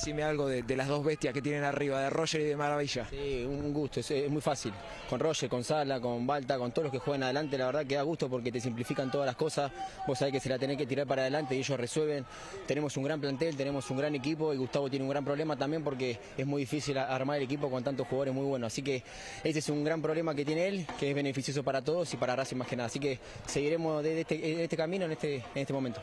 Decime algo de, de las dos bestias que tienen arriba, de Roger y de Maravilla. Sí, un gusto, es, es muy fácil. Con Roger, con Sala, con Balta, con todos los que juegan adelante, la verdad que da gusto porque te simplifican todas las cosas. Vos sabés que se la tenés que tirar para adelante y ellos resuelven. Tenemos un gran plantel, tenemos un gran equipo y Gustavo tiene un gran problema también porque es muy difícil armar el equipo con tantos jugadores muy buenos. Así que ese es un gran problema que tiene él, que es beneficioso para todos y para Racing más que nada. Así que seguiremos de este, de este camino en este, en este momento.